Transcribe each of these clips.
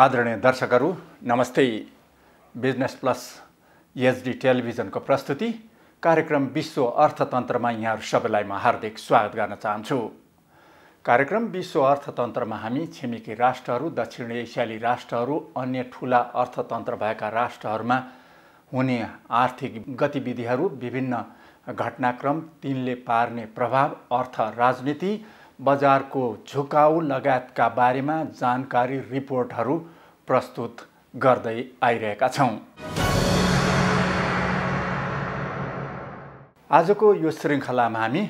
आदरणीय दर्शकहरू नमस्ते। बिजनेस प्लस एचडी टेलिभिजनको प्रस्तुति कार्यक्रम विश्व अर्थतन्त्रमा यहाँहरू सबैलाई म हार्दिक स्वागत गर्न चाहन्छु। कार्यक्रम विश्व अर्थतन्त्रमा हामी छिमेकी राष्ट्रहरू दक्षिण एसियाली राष्ट्रहरू अन्य ठुला अर्थतन्त्र भएका राष्ट्रहरूमा हुने आर्थिक गतिविधिहरू विभिन्न घटनाक्रम तिनले पार्ने प्रभाव अर्थ राजनीति बजारको झुकाउ लगायतका बारेमा जानकारी रिपोर्टहरू प्रस्तुत गर्दै आइरहेका छौँ। आजको यो श्रृङ्खलामा हामी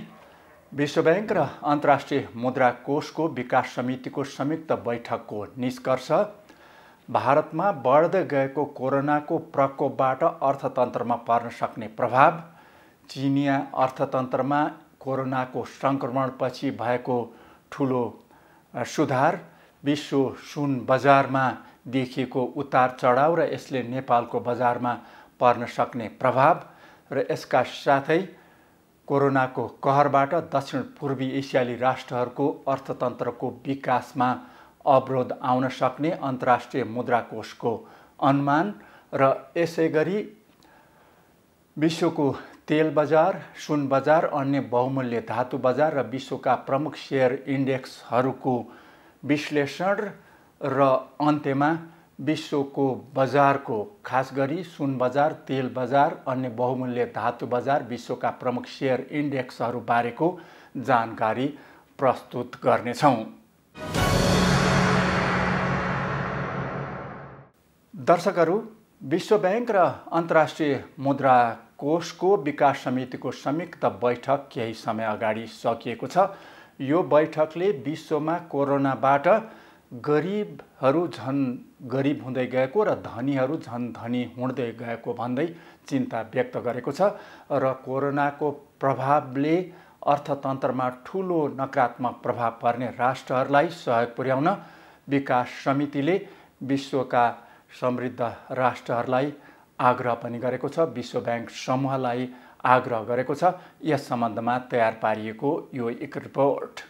विश्व ब्याङ्क र अन्तर्राष्ट्रिय मुद्रा कोषको विकास समितिको संयुक्त बैठकको निष्कर्ष भारतमा बढ्दै गएको कोरोनाको प्रकोपबाट अर्थतन्त्रमा पर्न सक्ने प्रभाव चिनिया अर्थतन्त्रमा कोरोनाको सङ्क्रमणपछि भएको ठुलो सुधार विश्व सुन बजारमा देखिएको उतार चढाउ र यसले नेपालको बजारमा पर्न सक्ने प्रभाव र यसका साथै कोरोनाको कहरबाट दक्षिण पूर्वी एसियाली राष्ट्रहरूको अर्थतन्त्रको विकासमा अवरोध आउन सक्ने अन्तर्राष्ट्रिय मुद्रा कोषको अनुमान र यसै गरी विश्वको तेल बजार सुन बजार अन्य बहुमूल्य धातु बजार र विश्वका प्रमुख सेयर इन्डेक्सहरूको विश्लेषण र अन्त्यमा विश्वको बजारको खास गरी सुन बजार तेल बजार अन्य बहुमूल्य धातु बजार विश्वका प्रमुख सेयर इन्डेक्सहरू बारेको जानकारी प्रस्तुत गर्नेछौँ। दर्शकहरू विश्व ब्याङ्क र अन्तर्राष्ट्रिय मुद्रा कोषको विकास समितिको संयुक्त बैठक केही समय अगाडि सकिएको छ। यो बैठकले विश्वमा कोरोनाबाट गरिबहरू झन् गरिब हुँदै गएको र धनीहरू झन् धनी हुँदै गएको भन्दै चिन्ता व्यक्त गरेको छ र कोरोनाको प्रभावले अर्थतन्त्रमा ठुलो नकारात्मक प्रभाव पर्ने राष्ट्रहरूलाई सहयोग पुर्याउन विकास समितिले विश्वका समृद्ध राष्ट्रहरूलाई आग्रह पनि गरेको छ विश्व ब्याङ्क समूहलाई आग्रह गरेको छ। यस सम्बन्धमा तयार पारिएको यो एक रिपोर्ट।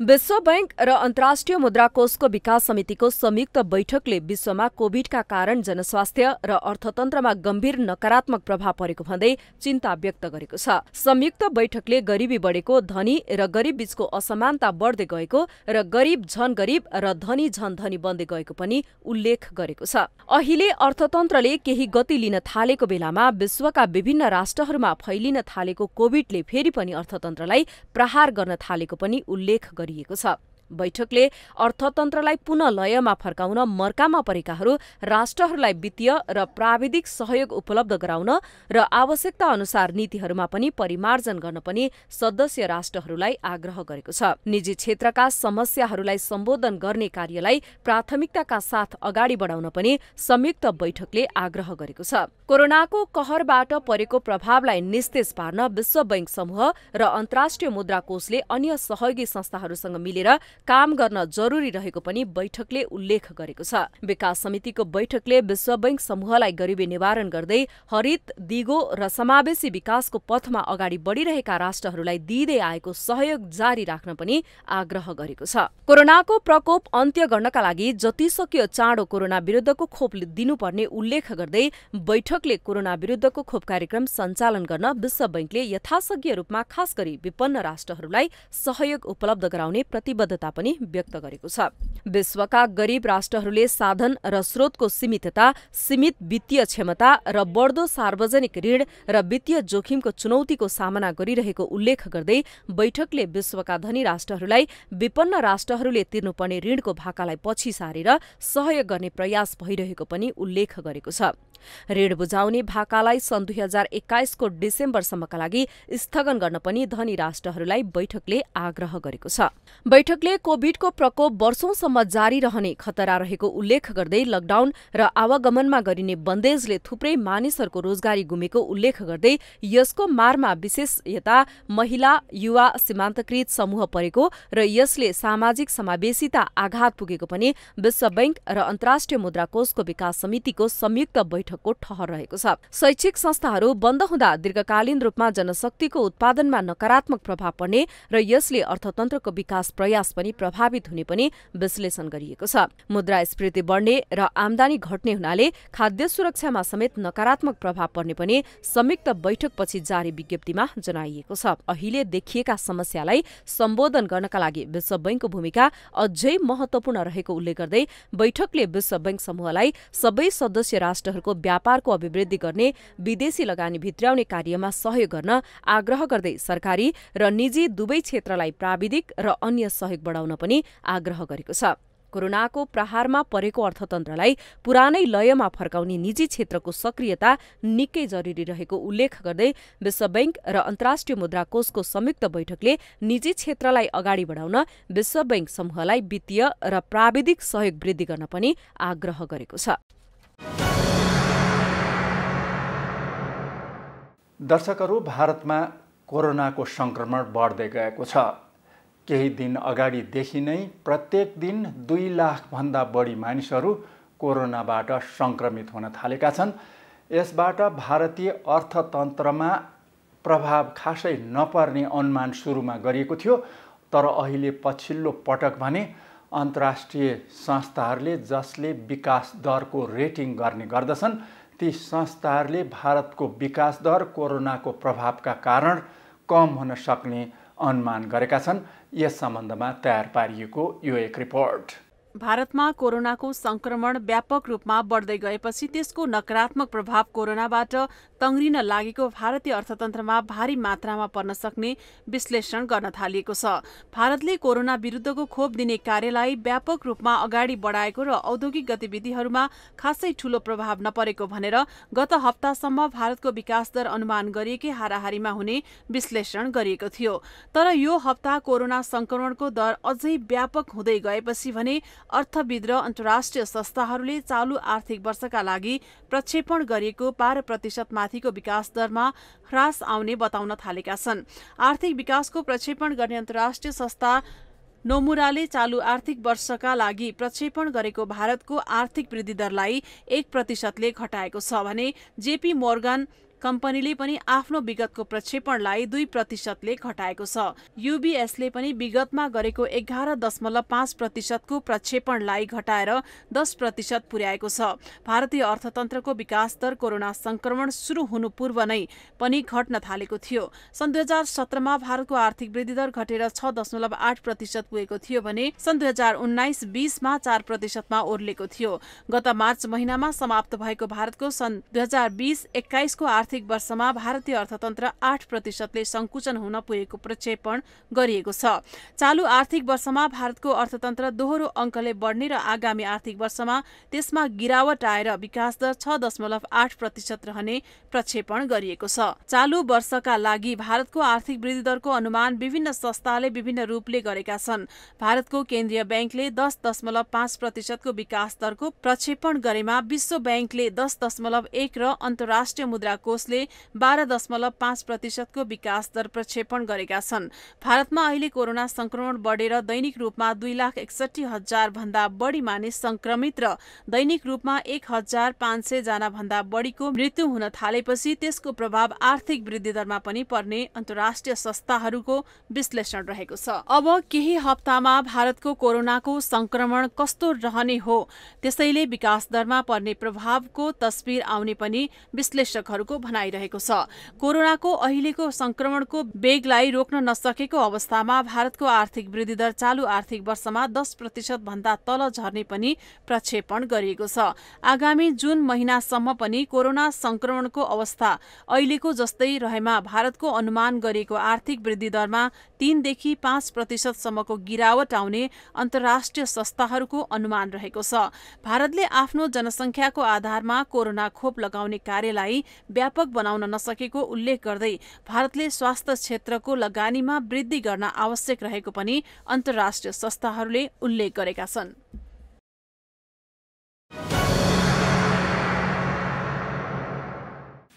विश्व बैंक र अन्तर्राष्ट्रिय मुद्रा कोषको विकास समितिको संयुक्त बैठकले विश्वमा कोभिडका कारण जनस्वास्थ्य र अर्थतन्त्रमा गम्भीर नकारात्मक प्रभाव परेको भन्दै चिन्ता व्यक्त गरेको छ। संयुक्त बैठकले गरिबी बढेको धनी र गरिब बीचको असमानता बढ्दै गएको र गरिब झन गरिब र धनी झन धनी बन्दै गएको पनि उल्लेख गरेको छ। अहिले अर्थतन्त्रले केही गति लिन थालेको बेलामा विश्वका विभिन्न राष्ट्रहरूमा फैलिन थालेको कोभिडले फेरि पनि अर्थतन्त्रलाई प्रहार गर्न थालेको पनि उल्लेख गरिएको छ बैठकले अर्थतन्त्रलाई पुनः लयमा फर्काउन मर्कामा परेकाहरू राष्ट्रहरूलाई वित्तीय र प्राविधिक सहयोग उपलब्ध गराउन र आवश्यकता अनुसार नीतिहरूमा पनि परिमार्जन गर्न पनि सदस्य राष्ट्रहरूलाई आग्रह गरेको छ। निजी क्षेत्रका समस्याहरूलाई सम्बोधन गर्ने कार्यलाई प्राथमिकताका साथ अगाडि बढाउन पनि संयुक्त बैठकले आग्रह गरेको छ। कोरोनाको कहरबाट परेको प्रभावलाई निस्तेज पार्न विश्व बैंक समूह र अन्तर्राष्ट्रिय मुद्रा कोषले अन्य सहयोगी संस्थाहरूसँग मिलेर काम गर्न जरुरी रहेको पनि बैठकले उल्लेख गरेको छ। विकास समितिको बैठकले विश्व बैंक समूहलाई गरिबी निवारण गर्दै हरित दिगो र समावेशी विकासको पथमा अगाडि बढ़िरहेका राष्ट्रहरूलाई दिँदै आएको सहयोग जारी राख्न पनि आग्रह गरेको छ। कोरोनाको प्रकोप अन्त्य गर्नका लागि जति सक्यो चाँडो कोरोना विरुद्धको खोप दिनुपर्ने उल्लेख गर्दै बैठकले कोरोना विरुद्धको खोप कार्यक्रम सञ्चालन गर्न विश्व बैंकले यथासघ्य रूपमा खास गरी विपन्न राष्ट्रहरूलाई सहयोग उपलब्ध गराउने प्रतिबद्धता पनि व्यक्त गरेको छ। विश्वका गरिब राष्ट्रहरूले साधन र स्रोतको सीमितता सीमित वित्तीय क्षमता र बढ्दो सार्वजनिक ऋण र वित्तीय जोखिमको चुनौतीको सामना गरिरहेको उल्लेख गर्दै बैठकले विश्वका धनी राष्ट्रहरूलाई विपन्न राष्ट्रहरूले तिर्नुपर्ने ऋणको भाकालाई पछि सारेर सहयोग गर्ने प्रयास भइरहेको पनि उल्लेख गरेको छ। ऋण बुझाउने भाकालाई सन् दुई हजार एक्काइसको डिसेम्बरसम्मका लागि स्थगन गर्न पनि धनी राष्ट्रहरूलाई बैठकले आग्रह गरेको छ। बैठकले कोभिडको प्रकोप वर्षौंसम्म जारी रहने खतरा रहेको उल्लेख गर्दै लकडाउन र आवागमनमा गरिने बन्देजले थुप्रै मानिसहरूको रोजगारी गुमेको उल्लेख गर्दै यसको मारमा विशेषता महिला युवा सीमान्तकृत समूह परेको र यसले सामाजिक समावेशिता आघात पुगेको पनि विश्व बैंक र अन्तर्राष्ट्रिय मुद्रा कोषको विकास समितिको संयुक्त बैठक बैठकको ठहर रहेको छ। शैक्षिक संस्थाहरू बन्द हुँदा दीर्घकालीन रूपमा जनशक्तिको उत्पादनमा नकारात्मक प्रभाव पर्ने र यसले अर्थतन्त्रको विकास प्रयास पनि प्रभावित हुने पनि विश्लेषण गरिएको छ। मुद्रास्फीति बढ्ने र आमदानी घट्ने हुनाले खाद्य सुरक्षामा समेत नकारात्मक प्रभाव पर्ने पनि संयुक्त बैठकपछि जारी विज्ञप्तिमा जनाइएको छ। अहिले देखिएका समस्यालाई सम्बोधन गर्नका लागि विश्व बैंकको भूमिका अझै महत्वपूर्ण रहेको उल्लेख गर्दै बैठकले विश्व बैंक समूहलाई सबै सदस्य राष्ट्रहरूको व्यापारको अभिवृद्धि गर्ने विदेशी लगानी भित्र्याउने कार्यमा सहयोग गर्न आग्रह गर्दै सरकारी र निजी दुवै क्षेत्रलाई प्राविधिक र अन्य सहयोग बढाउन पनि आग्रह गरेको छ। कोरोनाको प्रहारमा परेको अर्थतन्त्रलाई पुरानै लयमा फर्काउने निजी क्षेत्रको सक्रियता निकै जरुरी रहेको उल्लेख गर्दै विश्व बैंक र अन्तर्राष्ट्रिय मुद्रा कोषको संयुक्त बैठकले निजी क्षेत्रलाई अगाडि बढाउन विश्व बैंक समूहलाई वित्तीय र प्राविधिक सहयोग वृद्धि गर्न पनि आग्रह गरेको छ। दर्शकहरू भारतमा कोरोनाको संक्रमण बढ्दै गएको छ। केही दिन अगाडिदेखि नै प्रत्येक दिन दुई लाखभन्दा बढी मानिसहरू कोरोनाबाट सङ्क्रमित हुन थालेका छन्। यसबाट भारतीय अर्थतन्त्रमा प्रभाव खासै नपर्ने अनुमान सुरुमा गरिएको थियो तर अहिले पछिल्लो पटक भने अन्तर्राष्ट्रिय संस्थाहरूले जसले विकास दरको रेटिङ गर्ने गर्दछन् ती संस्थाहरूले भारतको विकास दर कोरोनाको प्रभावका कारण कम हुन सक्ने अनुमान गरेका छन्। यस सम्बन्धमा तयार पारिएको यो एक रिपोर्ट। भारतमा कोरोनाको संक्रमण व्यापक रूपमा बढ्दै गएपछि त्यसको नकारात्मक प्रभाव कोरोनाबाट तङ्ग्रिन लागेको भारतीय अर्थतन्त्रमा भारी मात्रामा पर्न सक्ने विश्लेषण गर्न थालिएको छ। भारतले कोरोना विरुद्धको खोप दिने कार्यलाई व्यापक रूपमा अगाडि बढाएको र औद्योगिक गतिविधिहरूमा खासै ठूलो प्रभाव नपरेको भनेर गत हप्तासम्म भारतको विकास दर अनुमान गरिएकै हाराहारीमा हुने विश्लेषण गरिएको थियो। तर यो हप्ता कोरोना संक्रमणको दर अझै व्यापक हुँदै गएपछि भने अर्थविद र अन्तर्राष्ट्रिय संस्थाहरूले चालु आर्थिक वर्षका लागि प्रक्षेपण गरिएको बाह्र प्रतिशत माथिको विकास दरमा ह्रास आउने बताउन थालेका छन्। आर्थिक विकासको प्रक्षेपण गर्ने अन्तर्राष्ट्रिय संस्था नोमुराले चालु आर्थिक वर्षका लागि प्रक्षेपण गरेको भारतको आर्थिक वृद्धि दरलाई एक प्रतिशतले घटाएको छ भने जेपी मोर्गन कम्पनीले पनि आफ्नो विगतको प्रक्षेपणलाई दुई प्रतिशतले घटाएको छ। युबीएसले पनि विगतमा गरेको एघार दशमलव पाँच प्रतिशतको प्रक्षेपणलाई घटाएर दस प्रतिशत पुर्याएको छ। भारतीय अर्थतन्त्रको विकास दर कोरोना संक्रमण शुरू हुनु पूर्व नै पनि घट्न थालेको थियो। सन् दुई हजार सत्रमा भारतको आर्थिक वृद्धि दर घटेर छ दशमलव आठ प्रतिशत पुगेको थियो भने सन् दुई हजार उन्नाइस बीसमा चार प्रतिशतमा ओर्लेको थियो। गत मार्च महिनामा समाप्त भएको भारतको सन् दुई हजार बिस एक्काइसको वर्षमा भारतीय अर्थतन्त्र आठ प्रतिशतले संकुचन हुन पुगेको प्रक्षेपण गरिएको छ। चालु आर्थिक वर्षमा भारतको अर्थतन्त्र दोहोरो अङ्कले बढ्ने र आगामी आर्थिक वर्षमा त्यसमा गिरावट आएर विकास दर छ दशमलव आठ प्रतिशत रहने प्रक्षेपण गरिएको छ। चालु वर्षका लागि भारतको आर्थिक वृद्धि दरको अनुमान विभिन्न संस्थाले विभिन्न रूपले गरेका छन्। भारतको केन्द्रीय ब्याङ्कले दस दशमलव पाँच प्रतिशतको विकास दरको प्रक्षेपण गरेमा विश्व ब्याङ्कले दस दशमलव एक र अन्तर्राष्ट्रिय मुद्रा कोषले बाह्र दशमलव पाँच प्रतिशतको विकास दर प्रक्षेपण गरेका छन्। भारतमा अहिले कोरोना संक्रमण बढेर दैनिक रूपमा दुई लाख एकसठी हजार भन्दा बढी मानिस संक्रमित र दैनिक रूपमा एक हजार पाँच सय जना भन्दा बढीको मृत्यु हुन थालेपछि त्यसको प्रभाव आर्थिक वृद्धि दरमा पनि पर्ने अन्तर्राष्ट्रिय संस्थाहरूको विश्लेषण रहेको छ। अब केही हप्तामा भारतको कोरोनाको संक्रमण कस्तो रहने हो त्यसैले विकास दरमा पर्ने प्रभावको तस्विर आउने पनि विश्लेषकहरूको भनाइरहेको छ। कोरोनाको अहिलेको संक्रमणको वेगलाई रोक्न नसकेको अवस्थामा भारतको आर्थिक वृद्धि दर चालु आर्थिक वर्षमा दस प्रतिशत भन्दा तल झर्ने पनि प्रक्षेपण गरिएको छ। आगामी जुन महिनासम्म पनि कोरोना संक्रमणको अवस्था अहिलेको जस्तै रहेमा भारतको अनुमान गरिएको आर्थिक वृद्धि दरमा तीनदेखि पाँच प्रतिशतसम्मको गिरावट आउने अन्तर्राष्ट्रिय संस्थाहरूको अनुमान रहेको छ। भारतले आफ्नो जनसङ्ख्याको आधारमा कोरोना खोप लगाउने कार्यलाई व्यापक बनाउन नसकेको उल्लेख गर्दै भारतले स्वास्थ्य क्षेत्रको लगानीमा वृद्धि गर्न आवश्यक रहेको पनि अन्तर्राष्ट्रिय संस्थाहरूले उल्लेख गरेका छन्।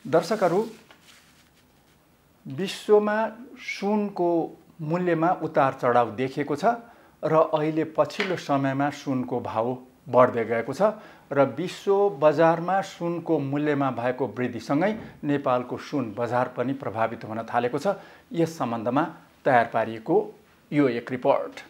दर्शकहरू विश्वमा सुनको मूल्यमा उतार चढाव देखिएको छ र अहिले पछिल्लो समयमा सुनको भाउ बढ्दै गएको छ र विश्व बजारमा सुनको मूल्यमा भएको वृद्धिसँगै नेपालको सुन बजार पनि प्रभावित हुन थालेको छ। यस सम्बन्धमा तयार पारिएको यो एक रिपोर्ट।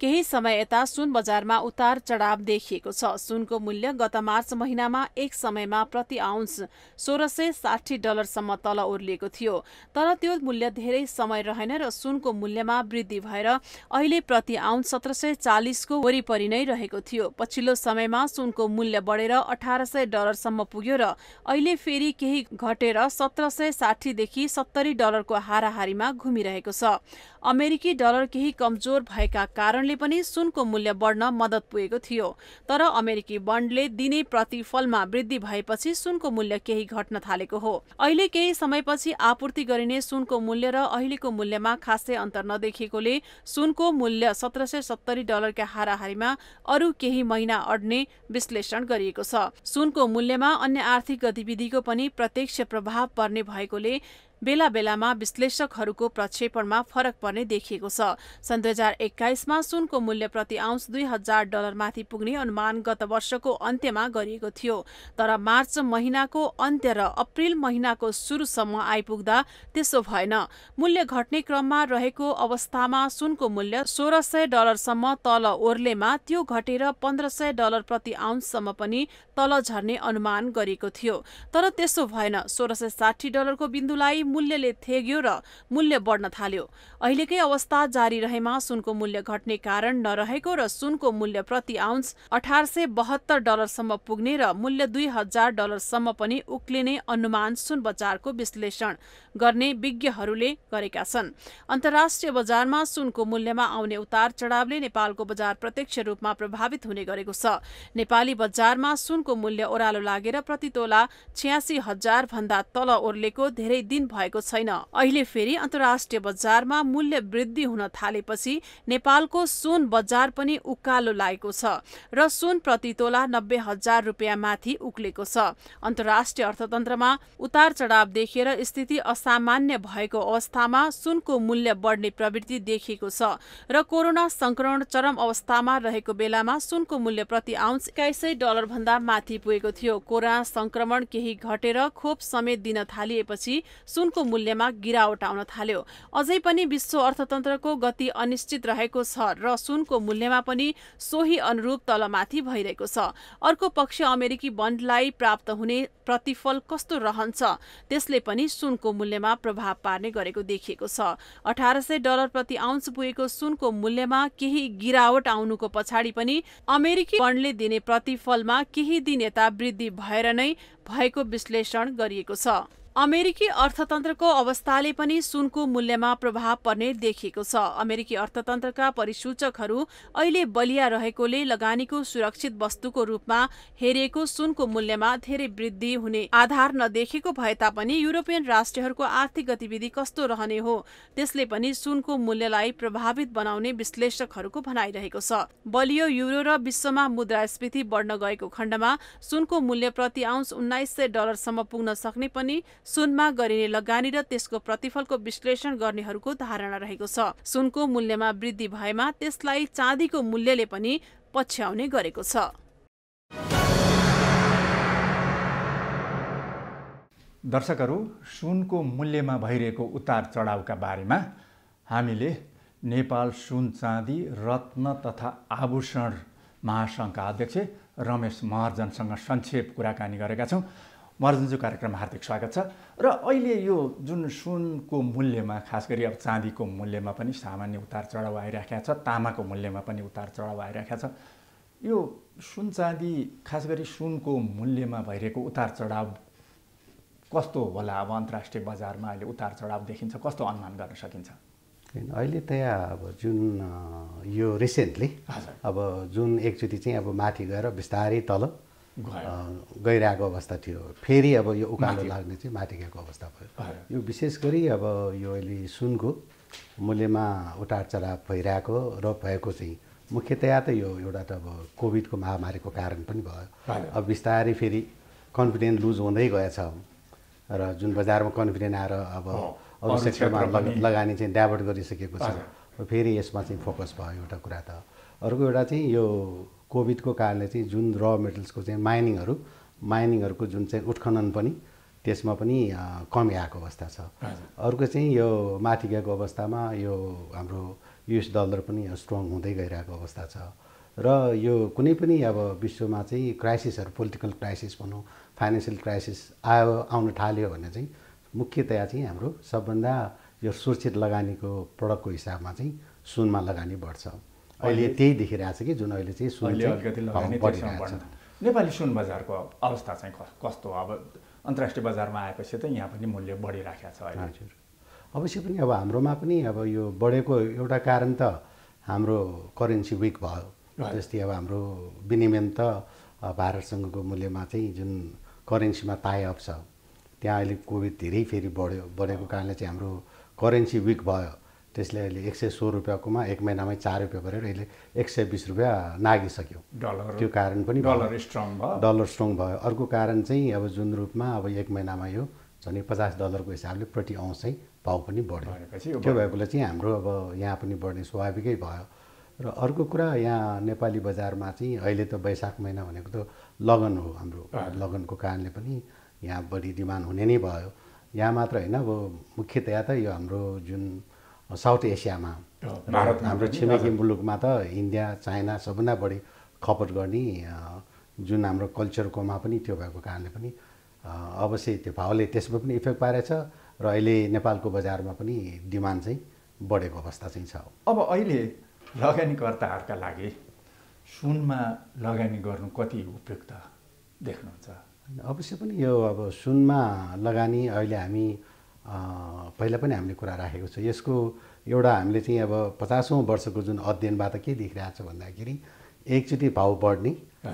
केही समय यता सुन बजारमा उतार चढाव देखिएको छ। सुनको मूल्य गत मार्च महिनामा एक समयमा प्रति आउन्स सोह्र सय साठी डलरसम्म तल ओर्लिएको थियो। तर त्यो मूल्य धेरै समय रहेन र सुनको मूल्यमा वृद्धि भएर अहिले प्रति आउन्स सत्र सय चालिसको वरिपरि नै रहेको थियो। पछिल्लो समयमा सुनको मूल्य बढेर अठार सय डलरसम्म पुग्यो र अहिले फेरि केही घटेर सत्र सय साठीदेखि सत्तरी डलरको हाराहारीमा घुमिरहेको छ। अमेरिकी डलर केही कमजोर भएका कारणले पनि सुनको मूल्य बढ्न मद्दत पुगेको थियो। तर अमेरिकी बन्डले दिने प्रतिफलमा वृद्धि भएपछि सुनको मूल्य केही घट्न थालेको हो। अहिले केही समयपछि आपूर्ति गरिने सुनको मूल्य र अहिलेको मूल्यमा खासै अन्तर नदेखिएकोले सुनको मूल्य सत्र सय सत्तरी डलरका हाराहारीमा अरू केही महिना अड्ने विश्लेषण गरिएको छ। सुनको मूल्यमा अन्य आर्थिक गतिविधिको पनि प्रत्यक्ष प्रभाव पर्ने भएकोले बेला बेलामा विश्लेषकहरूको प्रक्षेपणमा फरक पर्ने देखिएको छ। सन् दुई हजार एक्काइसमा सुनको मूल्य प्रति आउन्स दुई हजार डलरमाथि पुग्ने अनुमान गत वर्षको अन्त्यमा गरिएको थियो। तर मार्च महिनाको अन्त्य र अप्रेल महिनाको सुरुसम्म आइपुग्दा त्यसो भएन। मूल्य घट्ने क्रममा रहेको अवस्थामा सुनको मूल्य सोह्र सय डलरसम्म तल ओर्लेमा त्यो घटेर पन्ध्र सय डलर प्रति आउन्ससम्म पनि तल झर्ने अनुमान गरिएको थियो। तर त्यसो भएन। सोह्र सय साठी डलरको बिन्दुलाई मूल्यले थेग्यो र मूल्य बढ्न थाल्यो। अहिलेकै अवस्था जारी रहेमा सुनको मूल्य घट्ने कारण नरहेको र सुनको मूल्य प्रति आउन्स अठार सय बहत्तर डलरसम्म पुग्ने र मूल्य दुई हजार डलरसम्म पनि उक्लिने अनुमान सुन बजारको विश्लेषण। गर्ने विज्ञहरूले गरेका छन्। अन्तर्राष्ट्रिय बजारमा सुनको मूल्यमा आउने उतार चढावले नेपालको बजार प्रत्यक्ष रूपमा प्रभावित हुने गरेको छ। नेपाली बजारमा सुनको मूल्य ओह्रालो लागेर प्रति तोला छ्यासी हजार भन्दा तल ओर्लेको धेरै दिन भएको छैन। अहिले फेरि अन्तर्राष्ट्रिय बजारमा मूल्य वृद्धि हुन थालेपछि नेपालको सुन बजार पनि उकालो लागेको छ र सुन प्रति तोला नब्बे हजार रुपियाँ माथि उक्लेको छ। अन्तर्राष्ट्रिय अर्थतन्त्रमा उतार चढाव देखेर स्थिति असामान्य भएको अवस्थामा सुनको मूल्य बढ्ने प्रवृत्ति देखिएको छ र कोरोना संक्रमण चरम अवस्थामा रहेको बेलामा सुनको मूल्य प्रति आउन्स एक्काइस सय डलर भन्दा माथि पुगेको थियो। कोरोना संक्रमण केही घटेर खोप समेत दिन थालिएपछि सुनको मूल्यमा गिरावट आउन थाल्यो। अझै पनि विश्व अर्थतन्त्रको गति अनिश्चित रहेको छ र सुनको मूल्यमा पनि सोही अनुरूप तलमाथि भइरहेको छ। अर्को पक्ष अमेरिकी बन्डलाई प्राप्त हुने प्रतिफल कस्तो रहन्छ? त्यसले पनि सुनको मूल्यमा प्रभाव पार्ने गरेको देखिएको छ। अठार सय डलर प्रति आउन्स पुगेको सुनको मूल्यमा केही गिरावट आउनुको पछाडि पनि अमेरिकी बन्डले दिने प्रतिफलमा केही दिन यता वृद्धि भएर नै भएको विश्लेषण गरिएको छ। अमेरिकी अर्थतन्त्रको अवस्थाले पनि सुनको मूल्यमा प्रभाव पर्ने देखिएको छ। अमेरिकी अर्थतन्त्रका परिसूचकहरू अहिले बलिया रहेकोले लगानीको सुरक्षित वस्तुको रूपमा हेरिएको सुनको मूल्यमा धेरै वृद्धि हुने आधार नदेखेको भए तापनि युरोपियन राष्ट्रहरूको आर्थिक गतिविधि कस्तो रहने हो त्यसले पनि सुनको मूल्यलाई प्रभावित बनाउने विश्लेषकहरूको भनाइरहेको छ। बलियो युरो र विश्वमा मुद्रास्फीति बढ्न गएको खण्डमा सुनको मूल्य प्रति आउन्स उन्नाइस सय डलरसम्म पुग्न सक्ने पनि सुनमा गरिने लगानी र त्यसको प्रतिफलको विश्लेषण गर्नेहरूको धारणा रहेको छ। सुनको मूल्यमा वृद्धि भएमा त्यसलाई चाँदीको मूल्यले पनि पछ्याउने गरेको छ। दर्शकहरू सुनको मूल्यमा भइरहेको उतार चढावका बारेमा हामीले नेपाल सुन चाँदी रत्न तथा आभूषण महासङ्घका अध्यक्ष रमेश महर्जनसँग संक्षेप कुराकानी गरेका छौँ। महर्जनज्यू कार्यक्रममा हार्दिक स्वागत छ। र अहिले यो जुन सुनको मूल्यमा खास गरी अब चाँदीको मूल्यमा पनि सामान्य उतार चढाव आइरहेको छ तामाको मूल्यमा पनि उतार चढाव आइरहेको छ यो सुन चाँदी खास गरी सुनको मूल्यमा भइरहेको उतार चढाव कस्तो होला? अब अन्तर्राष्ट्रिय बजारमा अहिले उतार चढाव देखिन्छ कस्तो अनुमान गर्न सकिन्छ? अहिले त अब जुन यो रिसेन्टली अब जुन एकचोटि चाहिँ अब माथि गएर बिस्तारै तल गइरहेको अवस्था थियो। फेरि अब यो उकालो लाग्ने चाहिँ माथि गएको अवस्था भयो। यो विशेष गरी अब यो अहिले सुनको मूल्यमा उतार चढाव भइरहेको र भएको चाहिँ मुख्यतया त यो एउटा त अब कोभिडको महामारीको कारण पनि भयो। अब बिस्तारै फेरि कन्फिडेन्स लुज हुँदै गएछ। र जुन बजारमा कन्फिडेन्ट आएर अब अरू सेक्टरमा लगानी चाहिँ डाइभर्ट गरिसकेको छ। फेरि यसमा चाहिँ फोकस भयो एउटा कुरा त। अर्को एउटा चाहिँ यो कोभिडको कारणले चाहिँ जुन र मेटल्सको चाहिँ माइनिङहरू माइनिङहरूको जुन चाहिँ उत्खनन पनि त्यसमा पनि कमी आएको अवस्था छ। अर्को चाहिँ यो माथि गएको अवस्थामा यो हाम्रो युएस डलर पनि स्ट्रङ हुँदै गइरहेको अवस्था छ। र यो कुनै पनि अब विश्वमा चाहिँ क्राइसिसहरू पोलिटिकल क्राइसिस भनौँ फाइनेन्सियल क्राइसिस आयो आउन थाल्यो भने चाहिँ मुख्यतया चाहिँ हाम्रो सबभन्दा यो सुरक्षित लगानीको प्रडक्टको हिसाबमा चाहिँ सुनमा लगानी बढ्छ। अहिले त्यही देखिरहेको छ कि जुन अहिले चाहिँ सुन बढिरहेको छ नेपाली सुन बजारको अवस्था चाहिँ कस्तो? अब अन्तर्राष्ट्रिय बजारमा आएपछि त यहाँ पनि मूल्य बढिराखेको छ हजुर। अवश्य पनि अब हाम्रोमा पनि अब यो बढेको एउटा कारण त हाम्रो करेन्सी विक भयो। जस्तै अब हाम्रो विनिमय त भारतसँगको मूल्यमा चाहिँ जुन करेन्सीमा टाइअप छ त्यहाँ अहिले कोभिड धेरै फेरि बढ्यो। बढेको कारणले चाहिँ हाम्रो करेन्सी विक भयो। त्यसले अहिले एक सय सोह्र रुपियाँकोमा एक महिनामै चार रुपियाँ गरेर अहिले एक सय बिस रुपियाँ नागिसक्यो। डलर त्यो कारण पनि डलर स्ट्रङ भयो। डलर स्ट्रङ भयो। अर्को कारण चाहिँ अब जुन रूपमा अब एक महिनामा यो झन् पचास डलरको हिसाबले प्रति औँस चाहिँ भाउ पनि बढ्यो। त्यो भएकोले चाहिँ हाम्रो अब यहाँ पनि बढ्ने स्वाभाविकै भयो। र अर्को कुरा यहाँ नेपाली बजारमा चाहिँ अहिले त वैशाख महिना भनेको त लगन हो हाम्रो। लगनको कारणले पनि यहाँ बढी डिमान्ड हुने नै भयो। यहाँ मात्र होइन अब मुख्यतया त यो हाम्रो जुन साउथ एसियामा। हाम्रो छिमेकी मुलुकमा त इन्डिया चाइना सबभन्दा बढी खपत गर्ने जुन हाम्रो कल्चरकोमा पनि त्यो भएको कारणले पनि अवश्य त्यो भाउले त्यसमा पनि इफेक्ट पारेछ र अहिले नेपालको बजारमा पनि डिमान्ड चाहिँ बढेको अवस्था चाहिँ छ। अब अहिले लगानीकर्ताहरूका लागि सुनमा लगानी गर्नु कति उपयुक्त देख्नुहुन्छ? अवश्य पनि यो अब सुनमा लगानी अहिले हामी पहिला पनि हामीले कुरा राखेको छ। यसको एउटा हामीले चाहिँ अब पचासौँ वर्षको जुन अध्ययनबाट के देखिरहेको छ भन्दाखेरि एकचोटि भाउ बढ्ने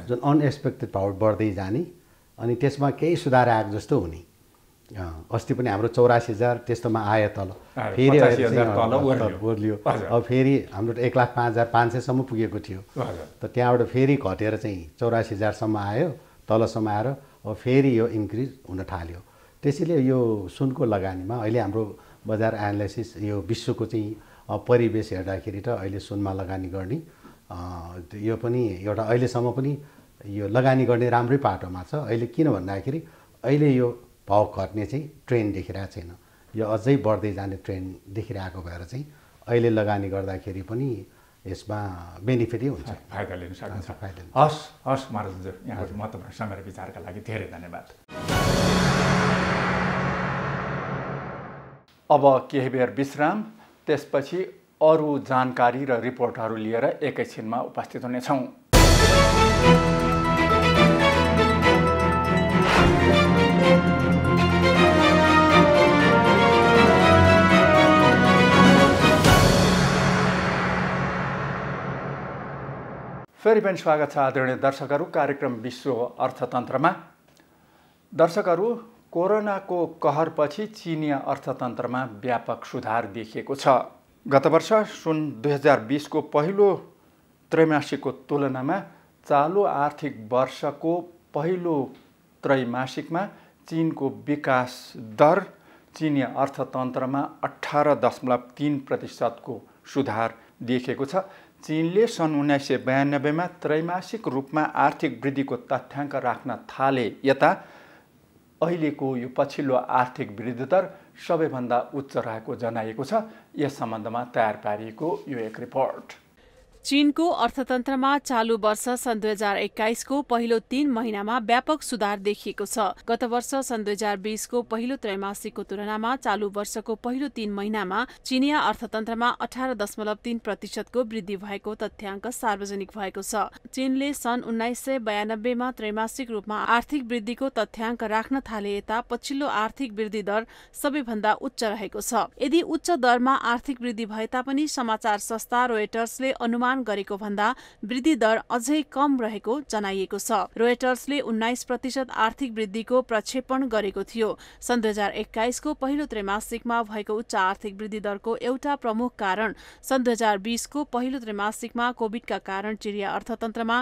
जुन अनएक्सपेक्टेड भाउ बढ्दै जाने अनि त्यसमा केही सुधार आएको जस्तो हुने। अस्ति पनि हाम्रो चौरासी हजार त्यस्तोमा आयो तल। फेरि ओर्लियो। अब फेरि हाम्रो एक लाख पाँच हजार पाँच सयसम्म पुगेको थियो। त त्यहाँबाट फेरि घटेर चाहिँ चौरासी हजारसम्म आयो तलसम्म आएर अब फेरि यो इन्क्रिज हुन थाल्यो। त्यसैले यो सुनको लगानीमा अहिले हाम्रो बजार एनालाइसिस यो विश्वको चाहिँ परिवेश हेर्दाखेरि त अहिले सुनमा लगानी गर्ने यो पनि एउटा अहिलेसम्म पनि यो लगानी गर्ने राम्रै पाटोमा छ। अहिले किन भन्दाखेरि अहिले यो भाउ घट्ने चाहिँ ट्रेन्ड देखिरहेको छैन। यो अझै बढ्दै जाने ट्रेन्ड देखिरहेको भएर चाहिँ अहिले लगानी गर्दाखेरि पनि यसमा बेनिफिटै हुन्छ। फाइदा लिन सकिन्छ फाइदा हस् हस् महाराज यहाँको महत्त्वपूर्ण समय विचारका लागि धेरै धन्यवाद। अब केही बेर विश्राम त्यसपछि अरू जानकारी र रिपोर्टहरू लिएर एकैछिनमा उपस्थित हुनेछौँ। फेरि पनि स्वागत छ आदरणीय दर्शकहरू। कार्यक्रम विश्व अर्थतन्त्रमा। दर्शकहरू कोरोनाको कहरपछि चिनिया अर्थतन्त्रमा व्यापक सुधार देखिएको छ। गत वर्ष सुन दुई हजार बिसको पहिलो त्रैमासिकको तुलनामा चालु आर्थिक वर्षको पहिलो त्रैमासिकमा चिनको विकास दर चिनिया अर्थतन्त्रमा अठार दशमलव तिन प्रतिशतको सुधार देखिएको छ। चिनले सन् उन्नाइस सय बयानब्बेमा त्रैमासिक रूपमा आर्थिक वृद्धिको तथ्याङ्क राख्न थाले। यता अहिलेको यो पछिल्लो आर्थिक वृद्धि दर सबैभन्दा उच्च रहेको जनाइएको छ। यस सम्बन्धमा तयार पारिएको यो एक रिपोर्ट चीनको अर्थतन्त्रमा चालु वर्ष सन् दुई हजार एक्काइसको पहिलो तीन महिनामा व्यापक सुधार देखिएको छ। गत वर्ष सन् दुई हजार बीसको पहिलो त्रैमासिकको तुलनामा चालु वर्षको पहिलो तीन महिनामा चिनिया अर्थतन्त्रमा अठार दशमलव तीन प्रतिशतको वृद्धि भएको तथ्याङ्क सार्वजनिक भएको छ। चीनले सन् उन्नाइस सय बयानब्बेमा त्रैमासिक रूपमा आर्थिक वृद्धिको तथ्याङ्क राख्न थाले यता पछिल्लो आर्थिक वृद्धि दर सबैभन्दा उच्च रहेको छ। यदि उच्च दरमा आर्थिक वृद्धि भए तापनि समाचार संस्था रोयटर्सले अनुमान अनुमान गरेको भन्दा वृद्धि दर अझै कम रहेको जनाइएको छ। रोयटर्सले उन्नाइस प्रतिशत आर्थिक वृद्धिको प्रक्षेपण गरेको थियो। सन् दुई हजार एक्काइसको पहिलो त्रैमासिकमा भएको उच्च आर्थिक वृद्धि दरको एउटा प्रमुख कारण सन् दुई हजार बिसको पहिलो त्रैमासिकमा कोविडका कारण चिरिया अर्थतन्त्रमा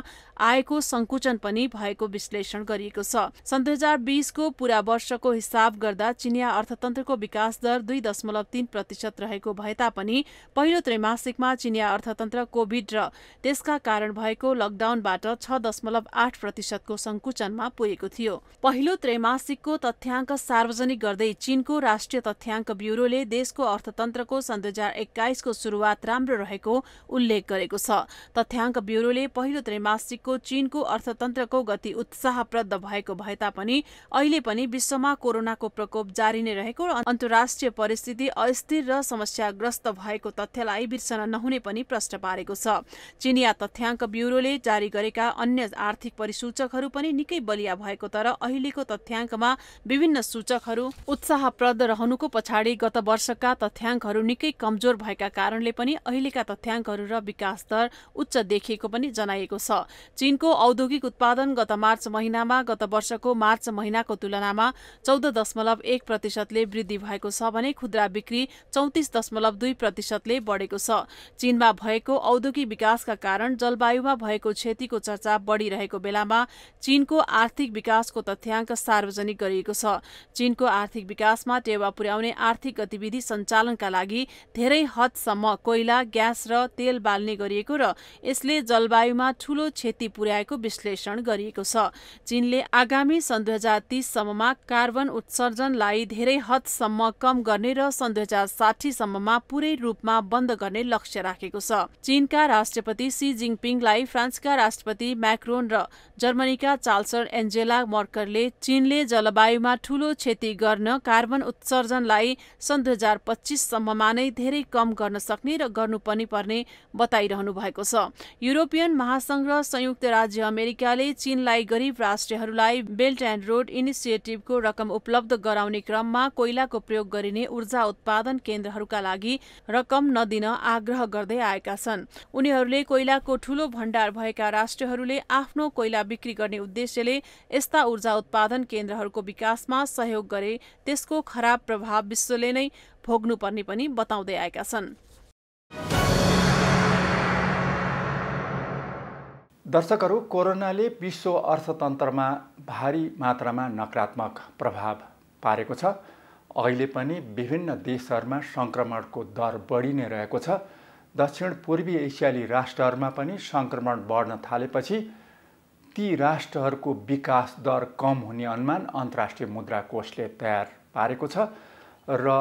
आएको संकुचन पनि भएको विश्लेषण गरिएको छ। सन् दुई हजार बिसको पूरा वर्षको हिसाब गर्दा चिनिया अर्थतन्त्रको विकास दर दुई दशमलव तीन प्रतिशत रहेको भए तापनि पहिलो त्रैमासिकमा चिनिया अर्थतन्त्र कोभिड कोभिड र त्यसका कारण भएको लकडाउनबाट छ दशमलव आठ प्रतिशतको सङ्कुचनमा पुगेको थियो। पहिलो त्रैमासिकको तथ्याङ्क सार्वजनिक गर्दै चीनको राष्ट्रिय तथ्याङ्क ब्युरोले देशको अर्थतन्त्रको सन् दुई हजार एक्काइसको सुरुवात राम्रो रहेको उल्लेख गरेको छ। तथ्याङ्क ब्युरोले पहिलो त्रैमासिकको चीनको अर्थतन्त्रको गति उत्साहप्रद भएको भए तापनि अहिले पनि विश्वमा कोरोनाको प्रकोप जारी नै रहेको र अन्तर्राष्ट्रिय परिस्थिति अस्थिर र समस्याग्रस्त भएको तथ्यलाई बिर्सन नहुने पनि प्रश्न पारेको छ। चिनिया तथ्याङ्क ब्युरोले जारी गरेका अन्य आर्थिक परिसूचकहरू पनि निकै बलिया भएको तर अहिलेको तथ्याङ्कमा विभिन्न सूचकहरू उत्साहप्रद रहनुको पछाडि गत वर्षका तथ्याङ्कहरू निकै कमजोर भएका कारणले पनि अहिलेका तथ्याङ्कहरू र विकास दर उच्च देखिएको पनि जनाइएको छ। चीनको औद्योगिक उत्पादन गत मार्च महिनामा गत वर्षको मार्च महिनाको तुलनामा चौध दशमलव एक प्रतिशतले वृद्धि भएको छ भने खुद्रा बिक्री चौतिस दशमलव दुई प्रतिशतले बढेको छ। चीनमा भएको औद्योगिक विकासका कारण जलवायुमा भएको क्षतिको चर्चा बढ़िरहेको बेलामा चीनको आर्थिक विकासको तथ्याङ्क सार्वजनिक गरिएको छ। चीनको आर्थिक विकासमा टेवा पुर्याउने आर्थिक गतिविधि सञ्चालनका लागि धेरै हदसम्म कोइला ग्यास र तेल बाल्ने गरिएको र यसले जलवायुमा ठूलो क्षति पुर्याएको विश्लेषण गरिएको छ। चीनले आगामी सन् दुई हजार तीससम्ममा कार्बन उत्सर्जनलाई धेरै हदसम्म कम गर्ने र सन् दुई हजार साठीसम्ममा पूरै रूपमा बन्द गर्ने लक्ष्य राखेको छ। चीनका राष्ट्रपति सी जिङपिङलाई फ्रान्सका राष्ट्रपति म्याक्रोन र जर्मनीका चार्ल्सर एन्जेला मर्करले चीनले जलवायुमा ठूलो क्षति गर्न कार्बन उत्सर्जनलाई सन् दुई हजार पच्चिससम्ममा नै धेरै कम गर्न सक्ने र गर्नु पनि पर्ने बताइरहनु भएको छ। युरोपियन महासंघ र संयुक्त राज्य अमेरिकाले चीनलाई गरिब राष्ट्रहरूलाई बेल्ट एन्ड रोड इनिसिएटिभको रकम उपलब्ध गराउने क्रममा कोइलाको प्रयोग गरिने ऊर्जा उत्पादन केन्द्रहरूका लागि रकम नदिन आग्रह गर्दै आएका छन्। उनीहरूले कोइलाको ठूलो भण्डार भएका राष्ट्रहरूले आफ्नो कोइला बिक्री गर्ने उद्देश्यले यस्ता ऊर्जा उत्पादन केन्द्रहरूको विकासमा सहयोग गरे त्यसको खराब प्रभाव विश्वले नै भोग्नुपर्ने पनि बताउँदै आएका छन्। दर्शकहरू कोरोनाले विश्व अर्थतन्त्रमा भारी मात्रामा नकारात्मक प्रभाव पारेको छ। अहिले पनि विभिन्न देशहरूमा सङ्क्रमणको दर बढी नै रहेको छ। दक्षिण पूर्वी एसियाली राष्ट्रहरूमा पनि सङ्क्रमण बढ्न थालेपछि ती राष्ट्रहरूको विकास दर कम हुने अनुमान अन्तर्राष्ट्रिय मुद्रा कोषले तयार पारेको छ र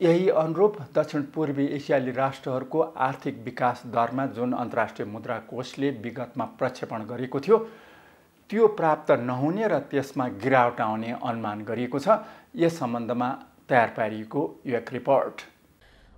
यही अनुरूप दक्षिण पूर्वी एसियाली राष्ट्रहरूको आर्थिक विकास दरमा जुन अन्तर्राष्ट्रिय मुद्रा कोषले विगतमा प्रक्षेपण गरेको थियो त्यो प्राप्त नहुने र त्यसमा गिरावट आउने अनुमान गरिएको छ। यस सम्बन्धमा तयार पारिएको यो एक रिपोर्ट।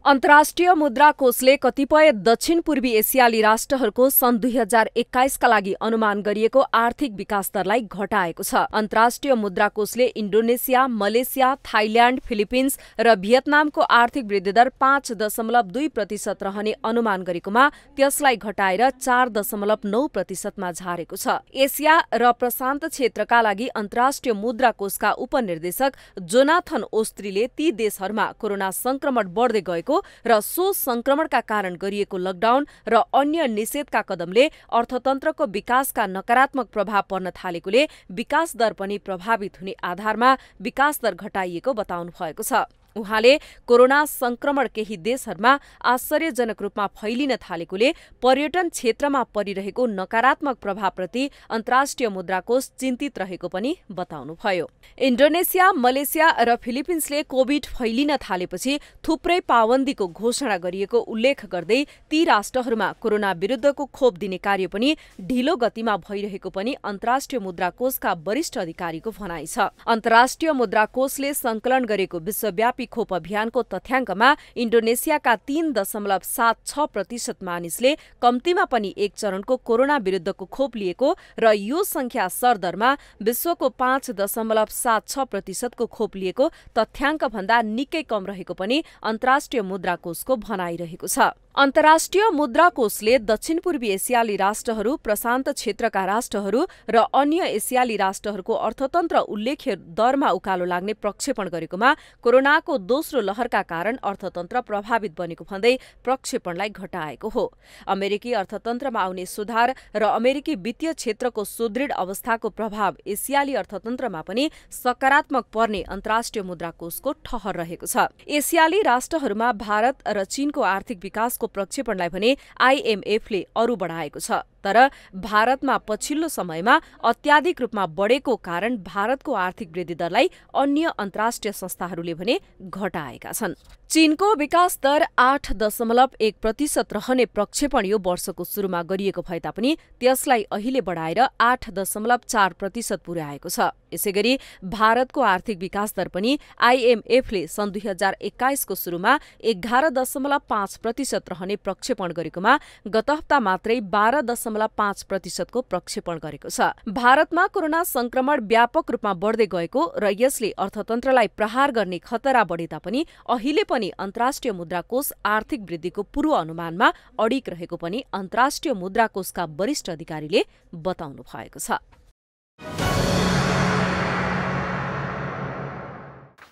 अन्तर्राष्ट्रिय मुद्रा कोषले कतिपय दक्षिण पूर्वी एसियाली राष्ट्रहरूको सन् दुई हजार एक्काइसका लागि अनुमान गरिएको आर्थिक विकास दरलाई घटाएको छ। अन्तर्राष्ट्रिय मुद्रा कोषले इन्डोनेसिया मलेसिया थाइल्याण्ड फिलिपिन्स र भियतनामको आर्थिक वृद्धि दर पाँच दशमलव दुई प्रतिशत रहने अनुमान गरेकोमा त्यसलाई घटाएर चार दशमलव नौ प्रतिशतमा झारेको छ। एसिया र प्रशान्त क्षेत्रका लागि अन्तर्राष्ट्रिय मुद्रा कोषका उपनिर्देशक जोनाथन ओस्त्रीले ती देशहरूमा कोरोना संक्रमण बढ्दै गएको र सो संक्रमणका कारण गरिएको लकडाउन र अन्य निषेधका कदमले अर्थतन्त्रको विकासका नकारात्मक प्रभाव पर्न थालेकोले विकास दर पनि प्रभावित हुने आधारमा विकास दर घटाइएको बताउनु भएको छ। उहाँले कोरोना संक्रमण केही देशहरूमा आश्चर्यजनक रूपमा फैलिन थालेकोले पर्यटन क्षेत्रमा परिरहेको नकारात्मक प्रभावप्रति अन्तर्राष्ट्रिय मुद्राकोष चिन्तित रहेको पनि बताउनुभयो। इन्डोनेसिया मलेसिया र फिलिपिन्सले कोविड फैलिन थालेपछि थुप्रै पाबन्दीको घोषणा गरिएको उल्लेख गर्दै ती राष्ट्रहरूमा कोरोना विरुद्धको खोप दिने कार्य पनि ढिलो गतिमा भइरहेको पनि अन्तर्राष्ट्रिय मुद्राकोषका वरिष्ठ अधिकारीको भनाइ छ। अन्तर्राष्ट्रिय मुद्राकोषले संकलन गरेको विश्वव्यापी खोप अभियानको तथ्याङ्कमा इन्डोनेसियाका तीन दशमलव सात छ प्रतिशत मानिसले कम्तीमा पनि एक चरणको कोरोना विरुद्धको खोप लिएको र यो संख्या सरदरमा विश्वको पाँच दशमलव सात छ प्रतिशतको खोप लिएको तथ्याङ्क भन्दा निकै कम रहेको पनि अन्तर्राष्ट्रिय मुद्रा कोषको भनाइरहेको छ। अन्तर्राष्ट्रिय मुद्रा कोषले दक्षिण पूर्वी एसियाली राष्ट्रहरू प्रशान्त क्षेत्रका राष्ट्रहरू र अन्य एसियाली राष्ट्रहरूको अर्थतन्त्र उल्लेख्य दरमा उकालो लाग्ने प्रक्षेपण गरेकोमा कोरोनाको दोस्रो लहरका कारण अर्थतन्त्र प्रभावित बनेको भन्दै प्रक्षेपणलाई घटाएको हो। अमेरिकी अर्थतन्त्रमा आउने सुधार र अमेरिकी वित्तीय क्षेत्रको सुदृढ अवस्थाको प्रभाव एसियाली अर्थतन्त्रमा पनि सकारात्मक पर्ने अन्तर्राष्ट्रिय मुद्रा कोषको ठहर रहेको छ। एसियाली राष्ट्रहरूमा भारत र चीनको आर्थिक विकासको प्रक्षेपणलाई भने आइएमएफले अरू बढाएको छ। तर भारतमा पछिल्लो समयमा अत्याधिक रूपमा बढेको कारण भारतको आर्थिक वृद्धि दरलाई अन्य अन्तर्राष्ट्रिय संस्थाहरूले भने घटाएका छन्। चीनको विकास दर आठ दशमलव एक प्रतिशत रहने प्रक्षेपण यो वर्षको सुरुमा गरिएको भए तापनि त्यसलाई अहिले बढाएर आठ दशमलव चार प्रतिशत पुर्याएको छ। यसैगरी भारतको आर्थिक विकास दर पनि आइएमएफले सन् दुई हजार एक्काइसको सुरुमा एघार दशमलव पाँच प्रतिशत रहने प्रक्षेपण गरेकोमा गत हप्ता मात्रै बाह्र दशमलव पाँच प्रतिशतको प्रक्षेपण गरेको छ। भारतमा कोरोना संक्रमण व्यापक रूपमा बढ्दै गएको र यसले अर्थतन्त्रलाई प्रहार गर्ने खतरा बढे तापनि अहिले पनि अन्तर्राष्ट्रिय मुद्राकोष आर्थिक वृद्धिको पूर्व अनुमानमा अडिक रहेको पनि अन्तर्राष्ट्रिय मुद्राकोषका वरिष्ठ अधिकारीले बताउनु भएको छ।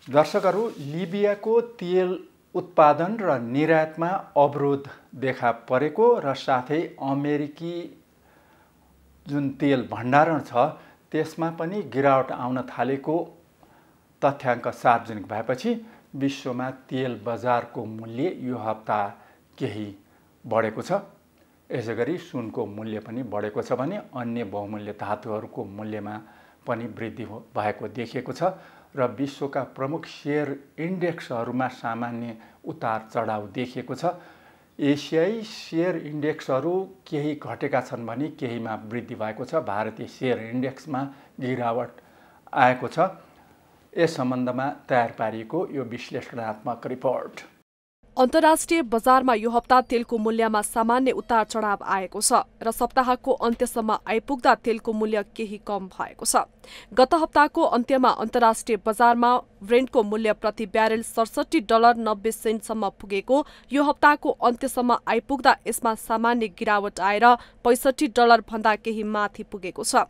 दर्शकहरू लिबियाको तेल उत्पादन र निर्यातमा अवरोध देखा परेको र साथै अमेरिकी जुन तेल भण्डारण छ त्यसमा पनि गिरावट आउन थालेको तथ्याङ्क सार्वजनिक भएपछि विश्वमा तेल बजारको मूल्य यो हप्ता केही बढेको छ। यसै गरी सुनको मूल्य पनि बढेको छ भने अन्य बहुमूल्य धातुहरूको मूल्यमा पनि वृद्धि भएको देखिएको छ। र विश्वका प्रमुख सेयर इन्डेक्सहरूमा सामान्य उतार चढाउ देखिएको छ। एसियाई सेयर इन्डेक्सहरू केही घटेका छन् भने केहीमा वृद्धि भएको छ। भारतीय सेयर इन्डेक्समा गिरावट आएको छ। यस सम्बन्धमा तयार पारिएको यो विश्लेषणात्मक रिपोर्ट। अन्तर्राष्ट्रिय बजारमा यो हप्ता तेलको मूल्यमा सामान्य उतार चढाव आएको छ र सप्ताहको अन्त्यसम्म आइपुग्दा तेलको मूल्य केही कम भएको छ। गत हप्ताको अन्त्यमा अन्तर्राष्ट्रिय बजारमा ब्रेन्डको मूल्य प्रति ब्यारेल सडसठी डलर नब्बे सेन्टसम्म पुगेको। यो हप्ताको अन्त्यसम्म आइपुग्दा यसमा सामान्य गिरावट आएर पैसठी डलर भन्दा केही माथि पुगेको छ।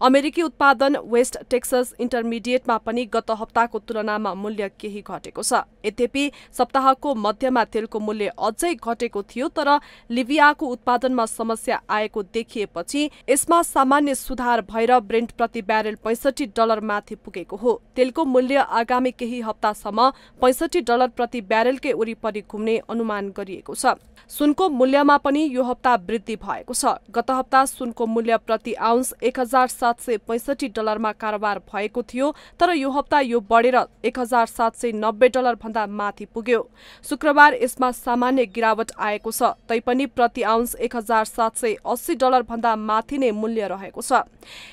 अमेरिकी उत्पादन वेस्ट टेक्सस इन्टरमिडिएटमा पनि गत हप्ताको तुलनामा मूल्य केही घटेको छ। यद्यपि सप्ताहको मध्यमा तेलको मूल्य अझै घटेको थियो तर लिबियाको उत्पादनमा समस्या आएको देखिएपछि यसमा सामान्य सुधार भएर ब्रेन्ट प्रति ब्यारेल पैसठी डलर माथि पुगेको हो। तेलको मूल्य आगामी केही हप्तासम्म पैसठी डलर प्रति ब्यारेलकै वरिपरि घुम्ने अनुमान गरिएको छ। सुनको मूल्यमा पनि यो हप्ता वृद्धि भएको छ। गत हप्ता सुनको मूल्य प्रति आउन्स एक हजार सात सय पैसठी डलरमा कारोबार भएको थियो तर यो हप्ता यो बढेर एक हजार सात सय नब्बे डलर भन्दा माथि पुग्यो। शुक्रबार यसमा सामान्य गिरावट आएको छ तैपनि प्रति आउन्स एक हजार सात सय अस्सी डलर भन्दा माथि नै मूल्य रहेको छ।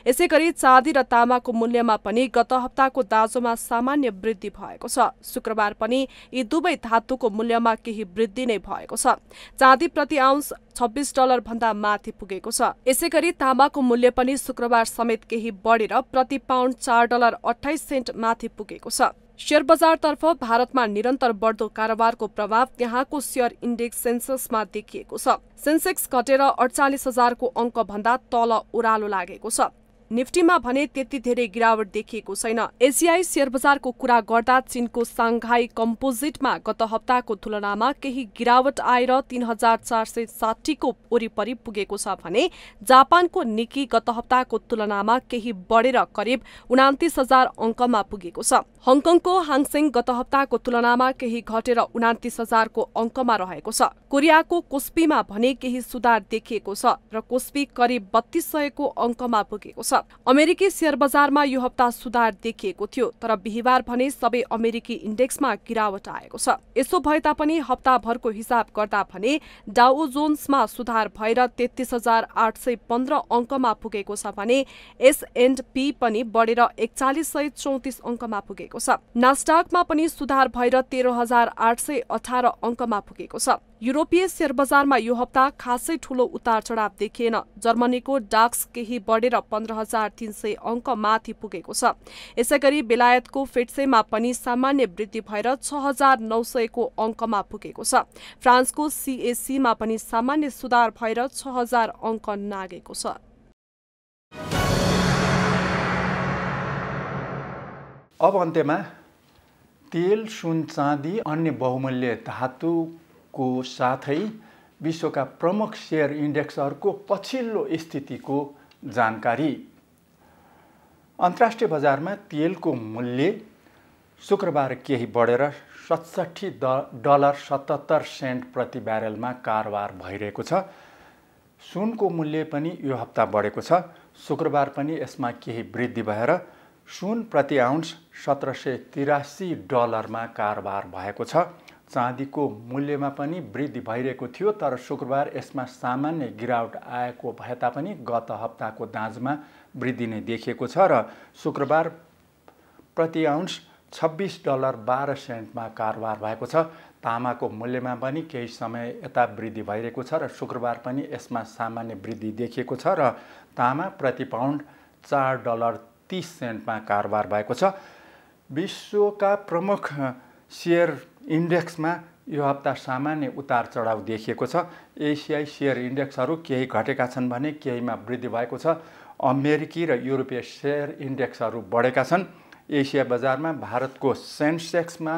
यसै गरी चाँदी र तामाको मूल्यमा पनि गत हप्ताको दाजोमा सामान्य वृद्धि भएको छ। शुक्रबार पनि यी दुवै धातुको मूल्यमा केही वृद्धि नै भएको छ। चाँदी प्रति आउन्स छब्बिस डलर भन्दा माथि पुगेको छ। यसै गरी तामाको मूल्य पनि शुक्रबार समेत केही बढेर प्रति पाउन्ड चार डलर अठाइस सेन्ट माथि पुगेको छ। शेयर बजारतर्फ भारतमा निरन्तर बढ्दो कारोबारको प्रभाव त्यहाँको शेयर इन्डेक्स सेन्ससमा देखिएको छ। सेन्सेक्स घटेर अडचालिस हजारको अङ्कभन्दा तल ओह्रालो लागेको छ। निफ्टीमा भने त्यति धेरै गिरावट देखिएको छैन। एसियाई शेयर बजारको कुरा गर्दा चीनको साङ्घाई कम्पोजिटमा गत हप्ताको तुलनामा केही गिरावट आएर तीन हजार चार सय साठीको वरिपरि पुगेको छ भने जापानको निकी गत हप्ताको तुलनामा केही बढेर करिब उनातिस हजार अङ्कमा पुगेको छ। हङकङको हाङसेङ गत हप्ताको तुलनामा केही घटेर उनातिस हजारको अङ्कमा रहेको छ। कोरियाको कोस्पीमा भने केही सुधार देखिएको छ र कोस्पी करिब बत्तीस सयको अङ्कमा पुगेको छ। अमेरिकी शेयर बजारमा यो हप्ता सुधार देखिएको थियो तर बिहिबार भने सबै अमेरिकी इन्डेक्समा गिरावट आएको छ। यसो भए तापनि हप्ताभरको हिसाब गर्दा भने डाउ जोन्समा सुधार भएर तेत्तिस हजार आठ सय पन्ध्र अङ्कमा पुगेको छ भने एस एन्ड पी पनि बढेर एकचालिस सय चौतिस अङ्कमा पुगेको छ। नास्डाकमा पनि सुधार भएर तेह्र हजार आठ सय अठार अङ्कमा पुगेको छ। युरोपीय शेयर बजारमा यो हप्ता खासै ठूलो उतार चढाव देखिएन। जर्मनीको डाक्स केही बढेर पन्ध्र हजार तीन सय अङ्क माथि पुगेको छ। यसै गरी बेलायतको फेट्सेमा पनि सामान्य वृद्धि भएर छ हजार नौ सयको अङ्कमा पुगेको छ। फ्रान्सको सिएसीमा पनि सामान्य सुधार भएर छ हजार अङ्क नागेको छ। अब अन्त्यमा तेल सुन चाँदी अन्य बहुमूल्य धातुको साथै विश्वका प्रमुख सेयर इन्डेक्सहरूको पछिल्लो स्थितिको जानकारी। अन्तर्राष्ट्रिय बजारमा तेलको मूल्य शुक्रबार केही बढेर सतसट्ठी द डलर सतहत्तर सेन्ट प्रति ब्यारेलमा कारोबार भइरहेको छ। सुनको मूल्य पनि यो हप्ता बढेको छ। शुक्रबार पनि यसमा केही वृद्धि भएर सुन प्रति आउन्स सत्र सय तिरासी डलरमा कारोबार भएको छ। चाँदीको मूल्यमा पनि वृद्धि भइरहेको थियो तर शुक्रबार यसमा सामान्य गिरावट आएको भए तापनि गत हप्ताको दाँजमा वृद्धि नै देखिएको छ र शुक्रबार प्रति आउन्स छब्बिस डलर बाह्र सेन्टमा कारोबार भएको छ। तामाको मूल्यमा पनि केही समय यता वृद्धि भइरहेको छ र शुक्रबार पनि यसमा सामान्य वृद्धि देखिएको छ र तामा प्रति पाउन्ड चार डलर तिस सेन्टमा कारोबार भएको छ। विश्वका प्रमुख सेयर इन्डेक्समा यो हप्ता सामान्य उतार चढाउ देखिएको छ। एसियाई सेयर इन्डेक्सहरू केही घटेका छन् भने केहीमा वृद्धि भएको छ। अमेरिकी र युरोपिय सेयर इन्डेक्सहरू बढेका छन्। एसिया बजारमा भारतको सेन्सेक्समा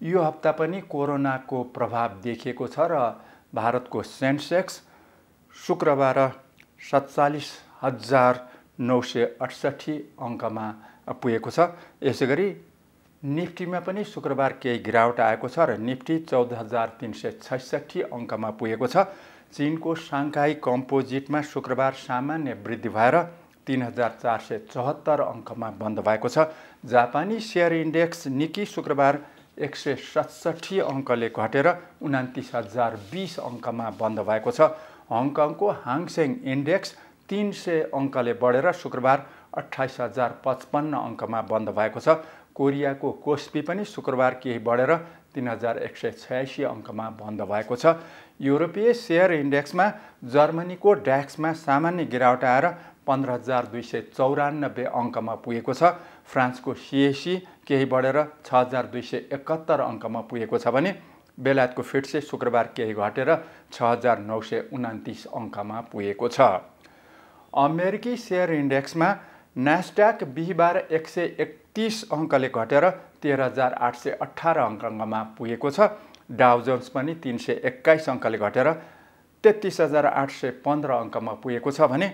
यो हप्ता पनि कोरोनाको प्रभाव देखिएको छ र भारतको सेन्सेक्स शुक्रबार सत्तालिस हजार नौ सय अठसट्ठी अङ्कमा पुगेको छ। यसै गरी निफ्टीमा पनि शुक्रबार केही गिरावट आएको छ र निफ्टी चौध हजार तिन सय छैसठी अङ्कमा पुगेको छ। चिनको साङ्घाई कम्पोजिटमा शुक्रबार सामान्य वृद्धि भएर तिन हजार चार सय चौहत्तर अङ्कमा बन्द भएको छ। जापानी सेयर इन्डेक्स निकी शुक्रबार एक सय सतसट्ठी अङ्कले घटेर उनातिस हजार बिस अङ्कमा बन्द भएको छ। हङकङको हाङसेङ इन्डेक्स तिन सय अङ्कले बढेर शुक्रबार अठाइस हजार पचपन्न अङ्कमा बन्द भएको छ। कोरियाको कोस्पी पनि शुक्रबार केही बढेर तिन हजार एक सय छयासी अङ्कमा बन्द भएको छ। युरोपिय सेयर इन्डेक्समा जर्मनीको ड्याक्समा सामान्य गिरावट आएर पन्ध्र हजार दुई सय चौरानब्बे अङ्कमा पुगेको छ। फ्रान्सको सिएसी केही बढेर छ हजार दुई सय एकहत्तर अङ्कमा पुगेको छ भने बेलायतको फिट्से शुक्रबार केही घटेर छ हजार नौ सय उनातिस अङ्कमा पुगेको छ। अमेरिकी सेयर इन्डेक्समा नास्ड्याक बिहिबार एक सय एकतिस अङ्कले घटेर तेह्र हजार आठ सय अठार अङ्कमा पुगेको छ। डाउजन्स पनि तिन सय एक्काइस अङ्कले घटेर तेत्तिस हजार आठ सय पन्ध्र अङ्कमा पुगेको छ भने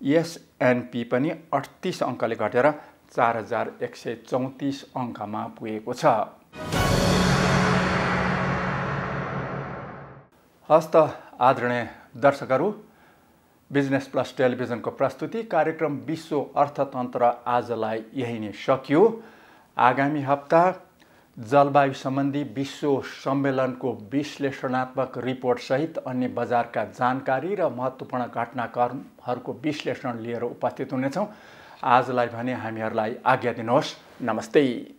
एसएनपी पनि अडतिस अङ्कले घटेर चार हजार एक सय चौतिस अङ्कमा पुगेको छ। हस्त आदरणीय दर्शकहरू बिजनेस प्लस टेलिभिजनको प्रस्तुति कार्यक्रम विश्व अर्थतन्त्र आजलाई यही नै सकियो। आगामी हप्ता जलवायु सम्बन्धी विश्व सम्मेलनको विश्लेषणात्मक रिपोर्टसहित अन्य बजारका जानकारी र महत्त्वपूर्ण घटनाक्रमहरूको विश्लेषण लिएर उपस्थित हुनेछौँ। आजलाई भने हामीहरूलाई आज्ञा दिनुहोस्। नमस्ते।